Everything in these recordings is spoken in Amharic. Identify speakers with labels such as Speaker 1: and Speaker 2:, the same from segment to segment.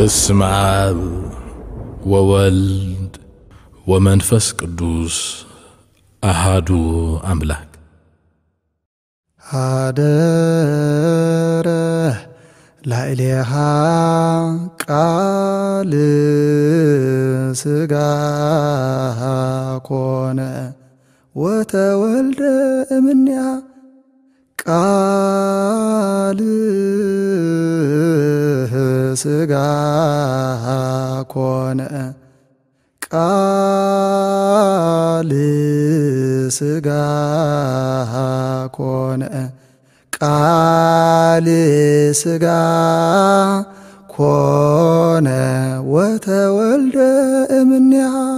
Speaker 1: በስመ አብ ወወልድ ወመንፈስ ቅዱስ አሃዱ አምላክ።
Speaker 2: ሃደረ ላዕሌሃ ቃል ስጋ ኮነ ወተወልደ እምኔሃ ቃል ስጋ ኮነ። ቃል ስጋ ኮነ። ቃል ስጋ ኮነ። ወተወልደ እምኔሃ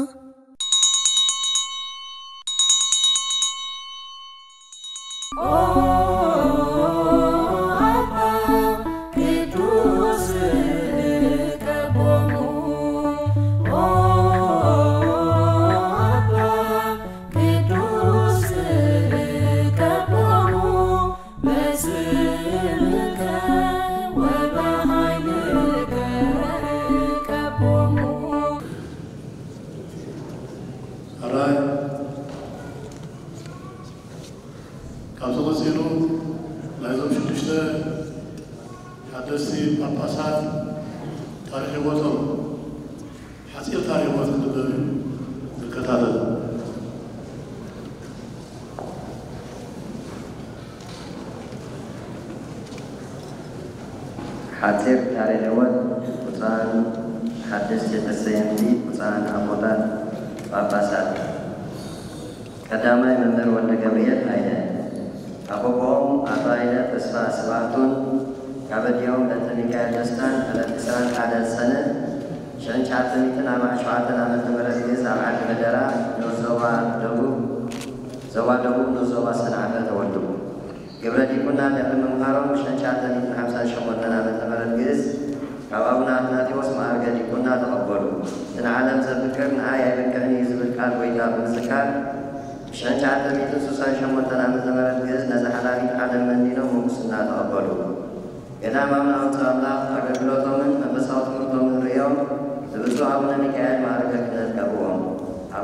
Speaker 3: ኣቡነ ሚካኤል ማዕርገ ክህነት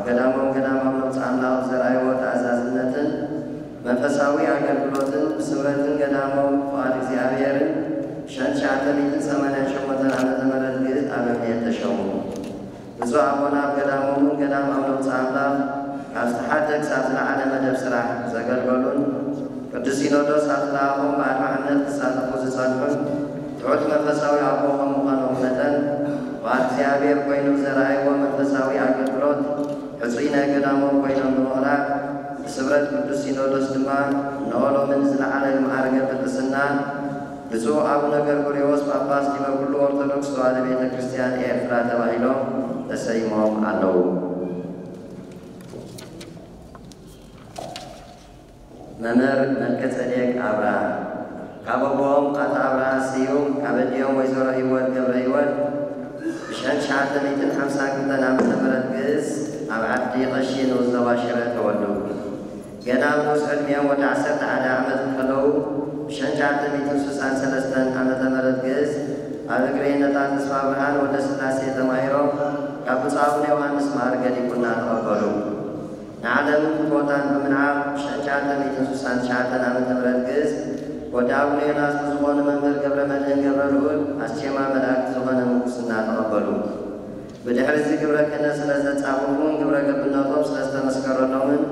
Speaker 3: ገዳሞም ገዳም ኣቡነ ኣውፅእ ኣምላኽ ዘርኣይዎ ተኣዛዝነትን መንፈሳዊ ኣገልግሎትን ብስምረትን ገዳሞም ፍቓድ እግዚኣብሔርን ሸንሻ ዓተሚትን ሰማንያን ሸሞንተን ዓመተ ምህረት ግዝ ኣብ እምኔት ተሸሙ ብፁዕ ኣቦና ኣብ ገዳሞምን ኣውፅእ ኣምላኽ ካብ ዝተሓተ ክሳብ ዝለዓለ መደብ ስራሕ ዘገልገሉን ቅዱስ ሲኖዶስ ዝለኣኾም ብኣድማዕነት ክሳተፉ ዝጸንሑን ትሑት መንፈሳዊ ኣቦ ምዃኖም መጠን ፍቓድ እግዚኣብሔር ኮይኑ ዘረኣይዎ መንፈሳዊ ኣገልግሎት ሕፁይ ናይ ገዳሞም ኮይኖም ብምቕራብ ብስብረት ቅዱስ ሲኖዶስ ድማ ንኦሎምን ዝለዓለ ማዕርገ ጵጵስና ብፁዕ ኣቡነ ገርጎርዮስ ጳጳስ ዲበ ኦርቶዶክስ ተዋህዶ ቤተ ክርስቲያን ኤርትራ ተባሂሎም ተሰይሞም ኣለዉ መምህር መልከጸዴቅ ኣብርሃ ካብ ኣቦኦም ኣቶ ኣብርሃ ስዩም ካብ ኣዲኦም ወይዘሮ ህይወት ገብረ ህይወት ብሸን ሸዓተ ሚእትን ሓምሳን ክልተን ዓመተ ምህረት ግእዝ ኣብ ዓዲ ቀሺ ንውዘባ ሽረ ተወልዱ ገና ኣብ ንኡስ ወዲ ዓሰርተ ሓደ ዓመት ከለዉ ብሸን ሸዓተ ሚእትን ስሳን ሰለስተን ዓመተ ምህረት ግእዝ ኣብ እግሪ ነታ ተስፋ ብርሃን ወደ ስላሴ ተማሂሮም ካብ ኣቡነ ዮሃንስ ማዕርገ ዲቁና ተቐበሉ። ንዓለምን ፍትወታን ብምንዓብ ሽሕን ሸዓተ ሚእትን ስሳን ሸዓተን ዓመተ ምህረት ግእዝ ወዲ ኣቡነ ዮናስ ብዝኾኑ መምህር ገብረ መድህን ገብረ ልዑል ኣስቼማ መላእክቲ ዝኾነ ምንኩስና ተቐበሉ ብድሕሪ እዚ ግብረ ክህነት ስለ ዘጻፍፉን ግብረ ገብነቶም ስለ ዝተመስከረሎምን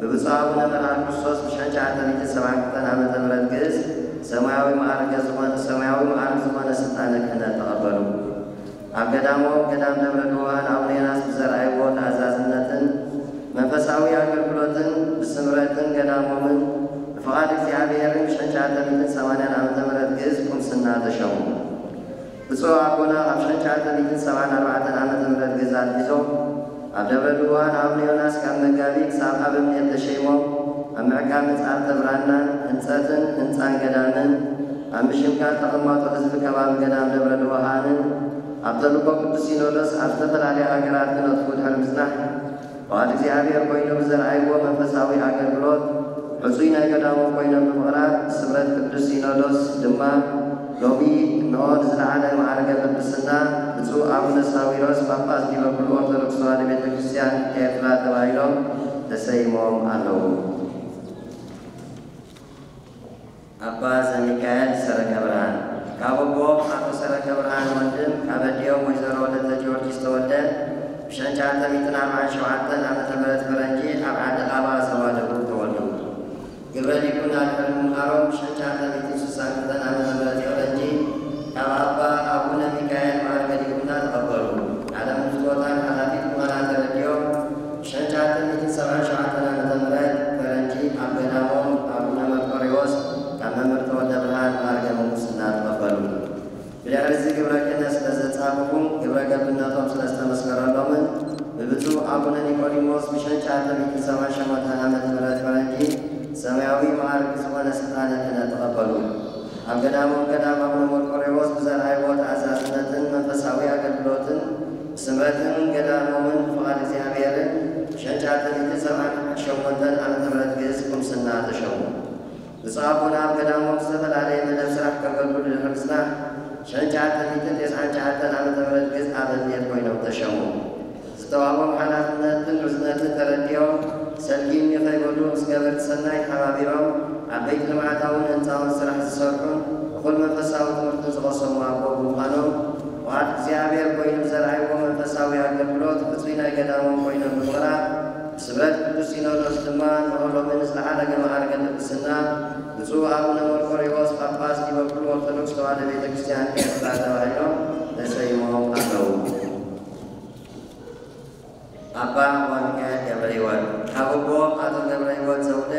Speaker 3: ብብፁዕ ኣቡነ መልኣክ ክርስቶስ ሚእትን ሰብዓን ክልተን ዓመተ ምህረት ግእዝ ሰማያዊ ማዕርገ ዝኾነ ሰማያዊ ማዕርግ ዝኾነ ስልጣነ ክህነት ተቐበሉ ኣብ ገዳሞም ገዳም ደብረ ድውሃን ኣቡነ ዮናስ ብዘርኣይዎ ተኣዛዝነትን መንፈሳዊ ኣገልግሎትን ብስምረትን ገዳሞምን እግዚኣብሔርን ብሽሕን ሸዓተ ሚእትን ሰማንያን ዓመተ ምህረት ግእዝ ቁምስና ተሸሙ ብፁዕ ኣቦና ኣብ ሚእትን ሰብዓን ኣርባዕተን ዓመተ ምህረት ግእዝ ኣትሒዞም ኣብ ደብረ ድውሃን ኣቡነ ዮናስ ካብ መጋቢ ክሳብ ኣብ እምኔት ተሸይሞም ኣብ ምዕቃብ መጽሓፍተ ብራናን ህንፀትን ህንፃን ገዳምን ኣብ ምሽምካል ተቐማጦ ህዝቢ ከባቢ ገዳም ደብረ ድውሃንን ኣብ ተልእኮ ቅዱስ ሲኖዶስ ኣብ ዝተፈላለየ ሃገራት ክነጥፉ ድሕሪ ምጽናሕ። ፍቓድ እግዚኣብሔር ኮይኑ ብዘርኣይዎ መንፈሳዊ ኣገልግሎት ዕፁይ ናይ ገዳሞም ኮይኖም ብምቕራብ ስምረት ቅዱስ ሲኖዶስ ድማ ሎሚ ንኦ ንዝለዓለ ማዕርገ ቅዱስ ምንኩስና ብፁዕ አቡነ ሳዊሮስ ጳጳስ ዲበኩሉ ኦርቶዶክስ ተዋሕዶ ቤተ ክርስቲያን ኤርትራ ተባሂሎም ተሰይሞም አለው። አባ ዘሚካኤል ሰረቀ ብርሃን ካበቦም አቶ ሰረቀ ብርሃን ወንድም ካበዲዮም ወይዘሮ ወለተ ጊዮርጊስ ተወልደ ሚትን አርባዕን ሸውዓተን ዓመተ ምህረት ፈረንጂ ኣብ ዓዲ ቃባ ዞባ ደቡብ ተወልዱ። ግብረ ዲቁና ድሕሪ ምምሃሮም ብሸንሻተ ሚትን ስሳን ክልተን ዓመተ ምህረት ፈረንጂ ካብ ኣባ ኣቡነ ሚካኤል ማዕርገ ዲቁና ተቐበሉ። ዓለም ፍትወታን ሓላፊት ምዃና ተረዲኦም ብሸንሻተ ሚትን ሰብዓን ሸውዓተን ዓመተ ምህረት ፈረንጂ ኣብ ገዳሞም ኣቡነ መርቆሬዎስ ካብ መምህር ተወልደ ብርሃን ማዕርገ ምንኩስና ተቐበሉ። ብድሕሪ እዚ ግብረ ክህነት ስለ ዘፃብቁም ግብረ ገብነቶም ስለ ዝተመስከረሎምን ብብፁዕ አቡነ ኒቆዲሞስ ብሸንሻተ ሚትን ሰብዓን ሸሞንተን ዓመተ ምህረት ፈረንጂ ሰማያዊ ማዕርግ ዝኾነ ስልጣነ ክህነት ተቐበሉ። ኣብ ገዳሞም ገዳም አቡነ መርቆሬዎስ ብዘርኣይዎ ተኣዛዝነትን መንፈሳዊ ኣገልግሎትን ስምረትን ገዳሞምን ፍቓድ እግዚኣብሔርን ብሸንሻተ ሚትን ሰብዓን ሸሞንተን ዓመተ ምህረት ግእዝ ቁምስና ተሸሙ። ብፁዕ አቡነ ኣብ ገዳሞም ዝተፈላለየ መደብ ስራሕ ከገልግሉ ድሕሪ ምጽናሕ ሸንሻተ ሚትን ትስዓን ሸዓተን ዓመተ ምህረት ግእዝ ኣብነት ኮይኖም ተሸሙ። ዝተዋህቦም ሓላፍነትን ርዝነትን ተረዲኦም ሰልጊም ንኸይበሉ ምስ ገበርቲ ሰናይ ተሓባቢሮም ዓበይቲ ልምዓታውን ህንፃውን ስራሕ ዝሰርሑን እኹል መንፈሳዊ ትምህርትን ዝቐሰሙ ኣቦ ብምዃኖም ዋዕድ እግዚኣብሔር ኮይኑ ዘርኣይዎ መንፈሳዊ ኣገልግሎት ፍፁይ ናይ ገዳሞም ኮይኖም ብምቕራብ ስብረት ቅዱስ ሲኖዶስ ድማ ንዕሎምን ዝለዓለገ ማዕርገ ቅድስና ብፁዕ አቡነ መርቆሬዎስ ጳጳስ ዲበኩሉ ኦርቶዶክስ ተዋሕዶ ቤተ ክርስቲያን ኤርትራ ተባሂሎም ተሰይሞም ኣለዉ። አባ ወሚካኤል ገብረ ሕይወት ኣቶ ገብረ ሕይወት ዘውደ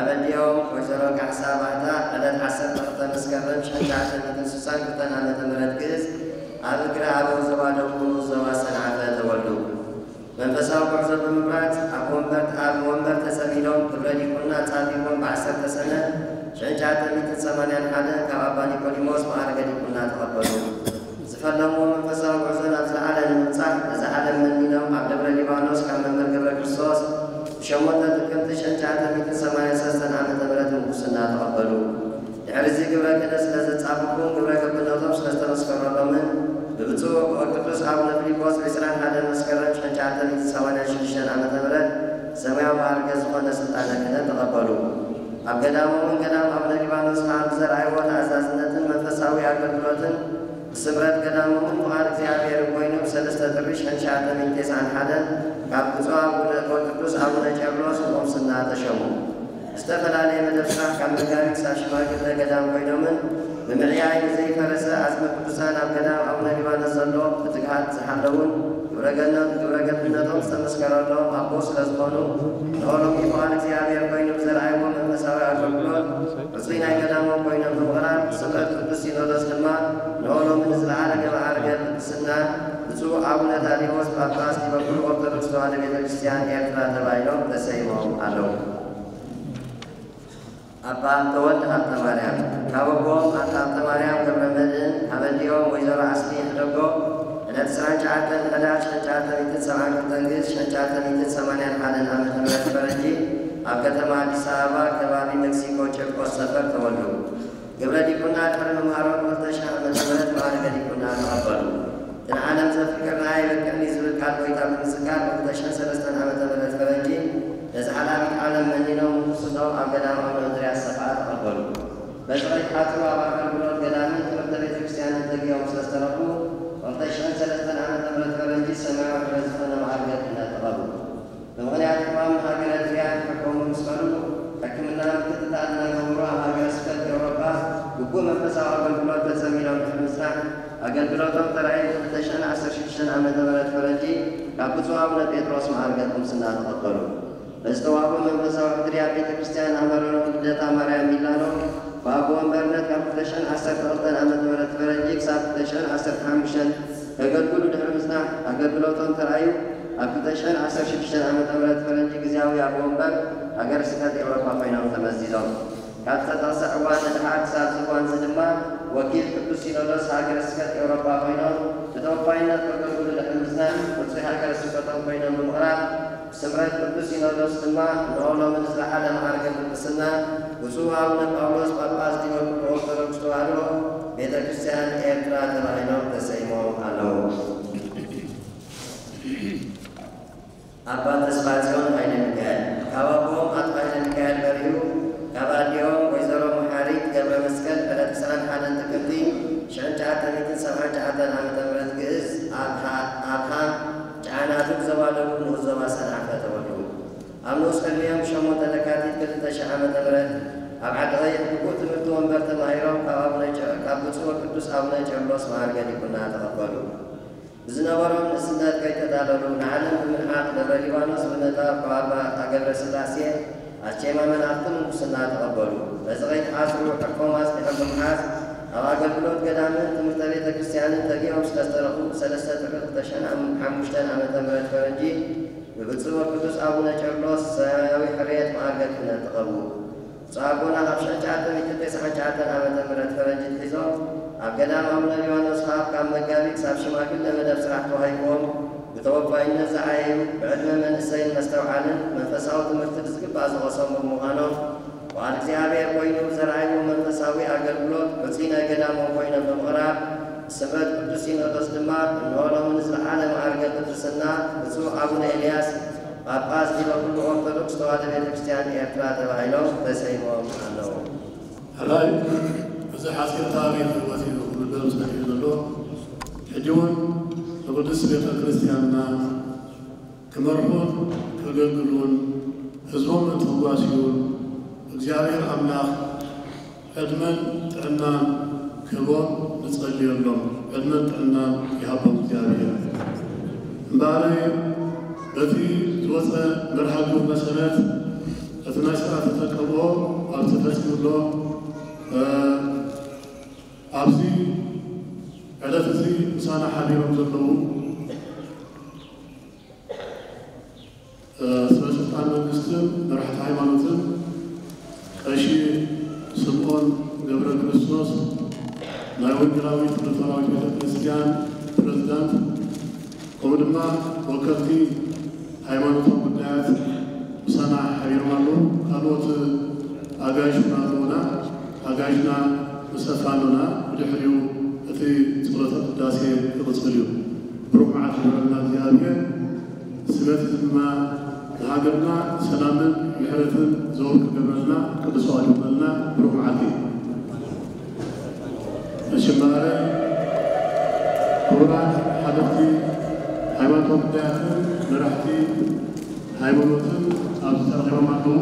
Speaker 3: ኣዲኦም ወይዘሮ ካሕሳ ባሕታ ዕለት 12 መስከረም 1962 ዓመተ ምህረት ግእዝ ኣብ እግሪ ኣበው ዞባ ደቡብ ዞባ ሰንዓፈ ተወልዱ። መንፈሳዊ ጉዕዞ ብምምራት ኣብ ወንበር ተሰሚሎም ግብረ ዲቁና ጻፊፎም ብዓሰርተ ሰነ ሸንሻተ ሚትን ሰማንያን ሓደ ካብ ኣባ ኒቆዲሞስ ማዕርገ ዲቁና ተቐበሉ። ዝፈለምዎ መንፈሳዊ ጉዕዞ ናብ ዝለዓለ ንምብፃሕ ነዚ ዓለም መኒኖም ኣብ ደብረ ሊባኖስ ካብ መምህር ገብረ ክርስቶስ ብሸሞንተ ጥቅምቲ ሸንሻተ ሚትን ሰለስተን ዓመተ ምህረት ምንኩስና ተቐበሉ። ድሕሪ እዚ ግብረ ክህነት ስለ ዘጻብቁን ግብረ ገብነቶም ስለ ዝተመስከረሎምን ብብፁዕ ቅዱስ አቡነ ፊልጶስ ዒስራን ሓደ መስከረም ሸንሻተ ሚትን ሰማንያን ሽዱሽተን ዓመተ ምህረት ሰማያዊ ማዕርገ ዝኾነ ስልጣነ ክህነት ተቐበሉ። ገዳሞምን ገዳም አቡነ ሊባኖስ ከዓ ብዘርኣይዎ ተኣዛዝነትን መንፈሳዊ ኣገልግሎትን ብስምረት ገዳሞምን ፍቓድ እግዚኣብሔር ኮይኑ ብሰለስተ ጥሪ ሸንሻተ ሚትን ቴስዓን ሓደን ካብ አቡነ ቅዱስ አቡነ ጨርሎስ ቁምስና ተሸሙ። ዝተፈላለየ መደብ ስራሕ ካብ መጋቢ ክሳብ ሽማግለ ገዳም ኮይኖምን ብምዕያይ ንዘይፈረሰ ዓፅመ ቅዱሳን ኣብ ገዳም ኣቡነ ሊባኖስ ዘሎ ብትግሃት ዝሓለውን ግብረ ገብነቶም ዝተመስከረሎም ኣቦ ስለ ዝኾኑ ንኦሎሚ ፍቓድ እግዚኣብሔር ኮይኑ ብዘርኣይዎ መንፈሳዊ ኣገልግሎት እፁይ ናይ ገዳሞም ኮይኖም ብምቕራብ ስምረት ቅዱስ ሲኖዶስ ድማ ንኦሎሚ ንዝለዓለ ማዕርገ ቅድስና ብፁዕ አቡነ ታዲዎስ ጳጳስ ዲበኩሉ ኦርቶዶክስ ተዋሕዶ ቤተ ክርስቲያን ኤርትራ ተባሂሎም ተሰይሞም ኣለዉ። አባ ተወልድ ሀብተ ማርያም ኣቦኦም ኣቶ ሀብተ ማርያም ገብረ መድህን ካብ ኣዲኦም ወይዘሮ ኣስሊ ሕደጎ ዕለት ዕስራን ትሽዓተን ሕዳር ሽሕን ትሽዓተ ሚእትን ሰብዓን ክልተን ግእዝ ሽሕን ትሽዓተ ሚእትን ሰማንያን ሓደን ዓመተ ምህረት ፈረንጂ ኣብ ከተማ ኣዲስ ኣበባ ከባቢ ሜክሲኮ ጨርቆስ ሰፈር ተወልዱ። ግብረ ዲቁና ድሕሪ ምምሃሮም ክልተ ሽሕ ዓመተ ምህረት ማዕርገ ዲቁና ተቐበሉ። ንዓለም ዘፍቅርና ይበቅዕኒ ዝብል ቃል ጎይታ ብምስካር ብ2003 ዓመተ ምህረት ፈረንጂ ነዚ ሓላፊት ዓለም መኒኖም ምንኩስኖም ኣብ ገዳም ኣቡነ እንድርያስ ሰፍዓ ተቐበሉ። በፅሬት ሓፅሩ ኣብ ኣገልግሎት ገዳምን ትምህርተ ቤተ ክርስቲያንን ተጊኦም ስለ ዝተረኽቡ ብ2003 ዓመተ ምህረት ፈረንጂ ሰማያዊ ሕብረ ዝኾነ ማዕርገ ክህነት ተቐብሉ። ብምኽንያት ሕማም ሃገረ ትግርያ ክሕከሙ ምስ ከሉ ሕክምና ምክትታል እናገበሩ ኣብ ሃገረ ስብከት ኤውሮጳ ግቡእ መንፈሳዊ ኣገልግሎት ተሰሚሮም ድሕሪ ምጽናዕ ኣገልግሎቶም ተራእዩ 2016 ዓመተ ምህረት ፈረንጂ ካብ ብፁዕ ኣቡነ ጴጥሮስ ማዕርገ ቁምስና ተቐበሉ። በዝተዋህቦ መንፈሳዊ ዕድርያ ቤተ ክርስቲያን ኣመረኖ ልደታ ማርያም ሚላኖ በኣቦ ወንበርነት ካብ 2012 ዓመተ ምህረት ፈረንጂ ክሳብ 2015 ከገልግሉ ድሕሪ ምጽናዕ ኣገልግሎቶም ተራእዩ ኣብ 2016 ዓመተ ምህረት ፈረንጂ ግዜያዊ ኣቦ ወንበር ሃገረ ስብከት ኤውሮጳ ኮይኖም ተመዚዞም ካብ ንድሓር ክሳብ ዝዋን እዚ ድማ ወኪል ቅዱስ ሲኖዶስ ሀገረ ስብከት ኤውሮፓ ኮይኑ ተተወፋይነት በገንዱ ለሕምዝናን ብፁዕ ሀገረ ስብከቶም ኮይኖም ምሁራን ስምረት ቅዱስ ሲኖዶስ ድማ ንኦሎ ምንዝራ ዓለም ዓርገ ቅድስና ብፁዕ አቡነ ጳውሎስ ጳጳስ ዲሞቅሎ ኦርቶዶክስ ተዋህዶ ቤተ ክርስቲያን ኤርትራ ተባሂሎም ተሰይሞም አለው። አባ ተስፋ ጽዮን ኃይለ ሚካኤል ሸሓን ዓመተ ምህረት ግእዝ ኣብካ ጫናቱ ዘባለሉ ንኡስ ዞባ ሰንዓፈ ተወሊዱ ኣብ ንኡስ ቅድሚኦም ሸሞንተ ለካቲት ክልተ ሽሕ ዓመተ ምህረት ኣብ ዓዲ ቀይሕ ብቁእ ትምህርቲ ወንበር ተማሂሮም ካብ ብፁዕ ቅዱስ ኣቡነ ጨርሎስ ማዕርገ ዲቁና ተቐበሉ ብዝነበሮም ንእስነት ከይተዳለሉ ንዓለም ብምንዓቅ ደብረ ሊባኖስ ብምእታው ከባባ ኣገብረ ስላሴ ኣስቴማ መናፍትን ንጉስና ተቐበሉ በዚ ከይተሓስሩ ኣፅኒሖም ብምሓዝ ኣብ ኣገልግሎት ገዳምን ትምህርተ ቤተ ክርስቲያንን ተጊኦም ስለዝተረኹ ሰለስተ ጥቅል ሓሙሽተ ዓመተ ምህረት ፈረንጂ ብብፁዕ ቅዱስ ኣቡነ ጨርሎስ ሰማያዊ ሕርየት ማዕርገ ክህነት ተቐቡ ብፁዕ ኣብ ሸንሸዓተን ኢትዮጵያ ዓመተ ምህረት ፈረንጂ ሒዞም ኣብ ገዳም ኣቡነ ሊባኖስ ካብ ካብ መጋቢ ክሳብ ሽማግለ መደብ ስራሕ ተዋሂቦም ብተወፋይነት ዝዓየዩ ብዕድመ መንእሰይን መስተውዓልን መንፈሳዊ ትምህርቲ ብዝግባእ ዝቐሰሙ ብምዃኖም በዓል እግዚኣብሔር ኮይኑ ዘርኣዩ መንፈሳዊ ኣገልግሎት ውፂነ ገዳሞም ኮይኖም ብምቕራብ ስመት ቅዱስ ሲኖዶስ ድማ እንሆሎም ንዝለዓለ ማዕርገ ቅዱስና ብፁዕ ኣቡነ ኤልያስ ጳጳስ ዲበኩሉ ኦርቶዶክስ ተዋህዶ ቤተ ክርስቲያን ኤርትራ ተባሂሎም ተሰይሞም ኣለዉ
Speaker 4: ሕራይ እዚ ሓፂር ታሪክ ህይወት እዩ ክብሎ ዝኽእል ዘሎ ሕጂ እውን ንቅዱስ ቤተ ክርስቲያንና ክመርሑን ከገልግሉን ህዝቦም እንትጓስዩን እግዚኣብሔር ኣምላኽ ዕድመን ጥዕናን ክህቦም ንጸልየሎም ዕድመን ጥዕናን ይሃቦም እግዚኣብሔር እምበኣረይ በቲ ዝወፀ መርሃ ግብሪ መሰረት እቲ ናይ ስርዓተ ተቀብኦ ኣብ ተፈፂሙሎ ኣብዚ ዕለት እዚ ምሳና ሓቢሮም ዘለዉ ሰበስልጣን መንግስትን መራሕቲ ሃይማኖትን ቀሺ ስምዖን ገብረ ክርስቶስ ናይ ወንጌላዊት ሉተራዊት ቤተ ክርስቲያን ፕሬዝዳንት ከምኡ ድማ ወከልቲ ሃይማኖታዊ ጉዳያት ሓቢሮም ኣለዉ ካልኦት ኣጋይሽና ኣለዉና ኣጋይሽና ምሰፋኑና ብድሕሪኡ እቲ ፀሎተ ቅዳሴ ክቕፅል እዩ። ብሩክ መዓልቲ ዝበለና እግዚኣብሔር ስበት ድማ ንሃገርና ሰላምን ምሕረትን ዘወርቅ ገበልና ቅዱስ ዋዕሊ በልና ብሩክ መዓልቲ እሽማረ ክቡራት ሓለፍቲ ሃይማኖታዊ ጉዳያትን መራሕቲ ሃይማኖትን ኣብዚ ተረኺቦም ኣለዉ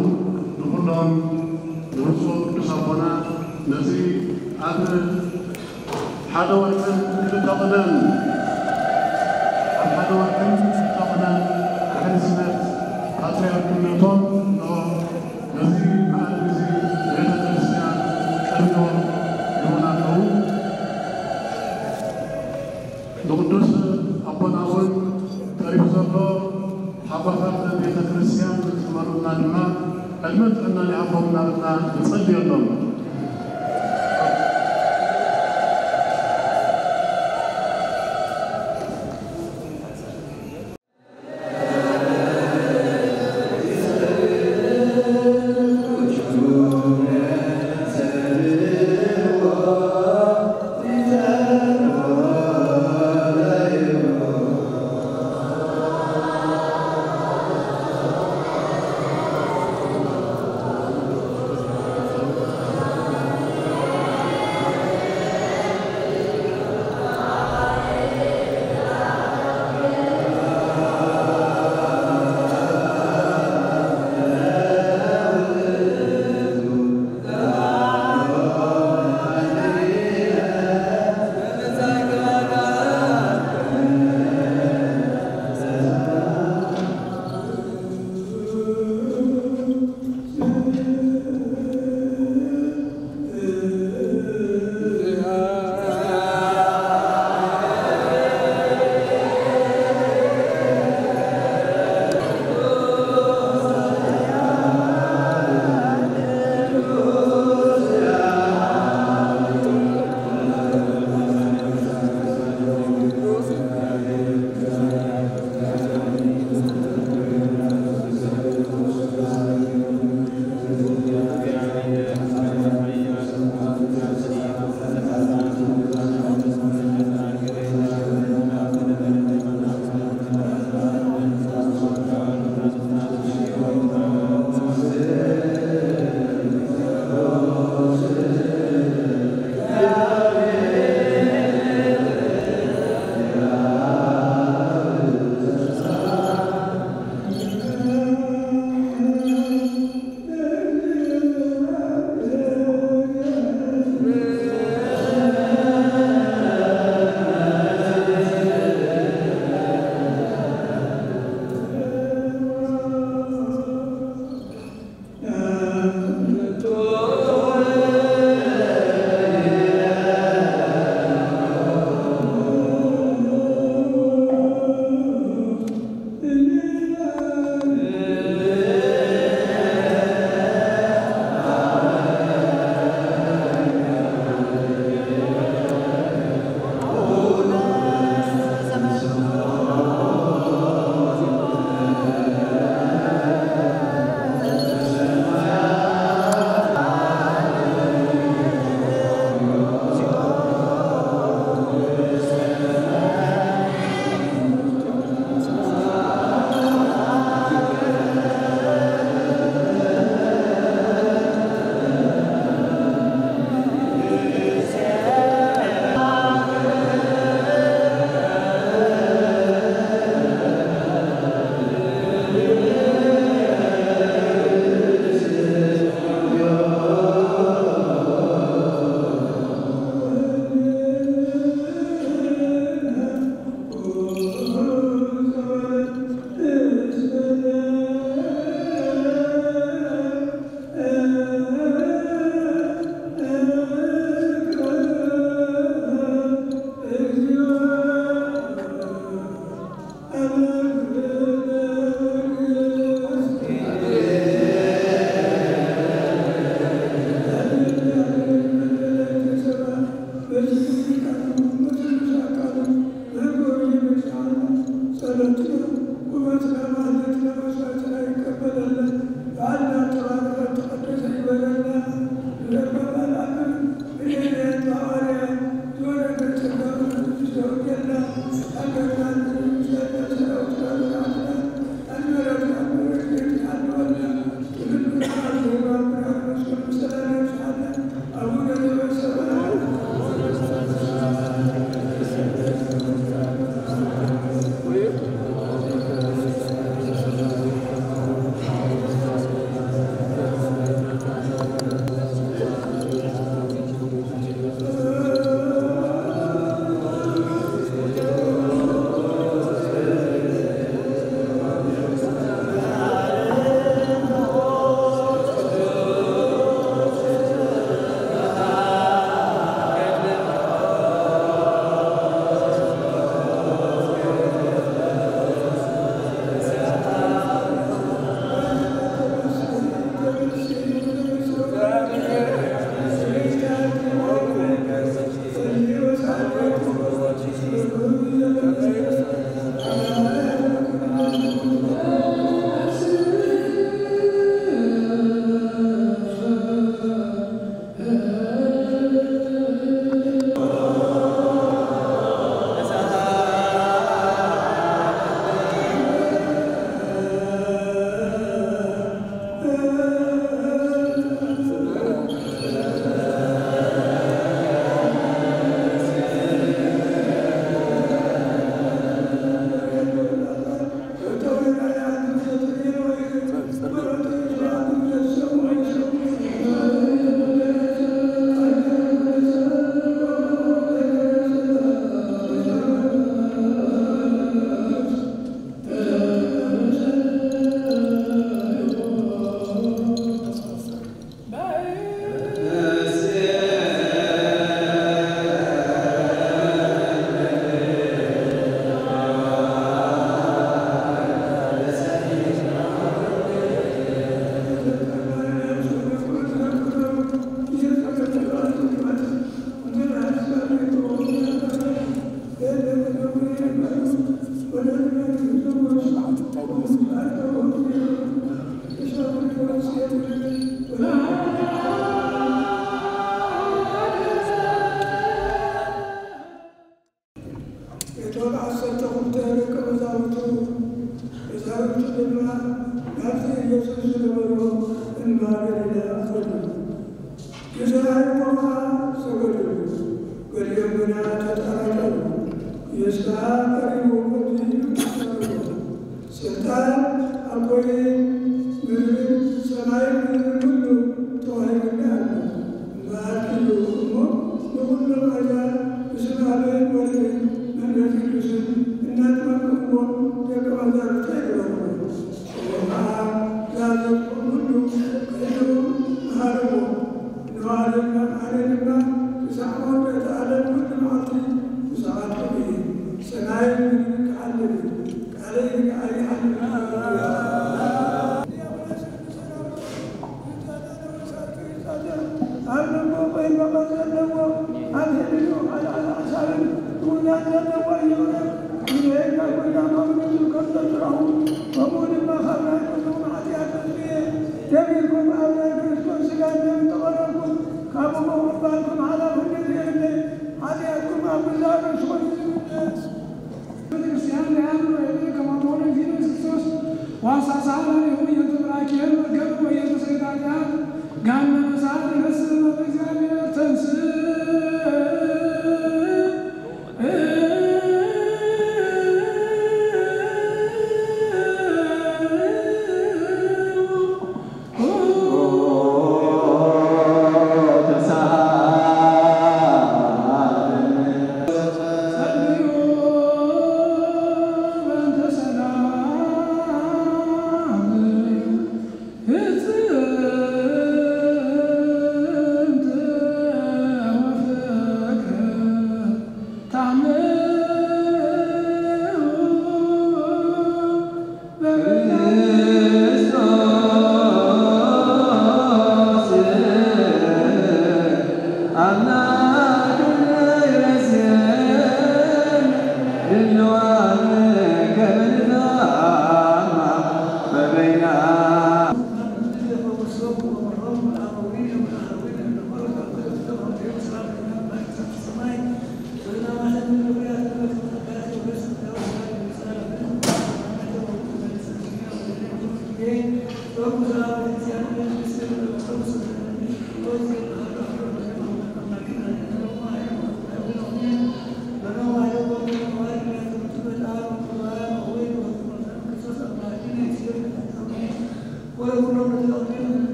Speaker 4: ንኩሎም ንብፁዕ ቅዱስ ኣቦና ነዚ ኣብ ሓደ ወርቅን ክልተ ቅደም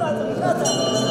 Speaker 4: 笑
Speaker 5: 什么笑